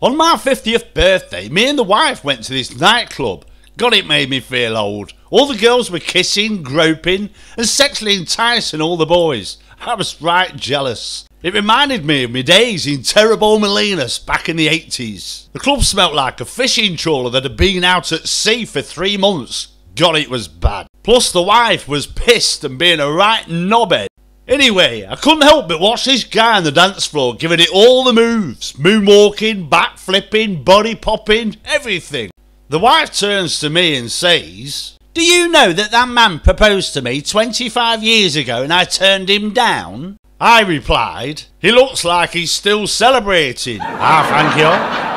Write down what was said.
On my 50th birthday, me and the wife went to this nightclub. God, it made me feel old. All the girls were kissing, groping, and sexually enticing all the boys. I was right jealous. It reminded me of my days in Torremolinos back in the 80s. The club smelt like a fishing trawler that had been out at sea for three months. God, it was bad. Plus, the wife was pissed and being a right knobhead. Anyway, I couldn't help but watch this guy on the dance floor giving it all the moves moonwalking, backflipping, body popping, everything. The wife turns to me and says, Do you know that that man proposed to me 25 years ago and I turned him down? I replied, He looks like he's still celebrating. Ah, thank you.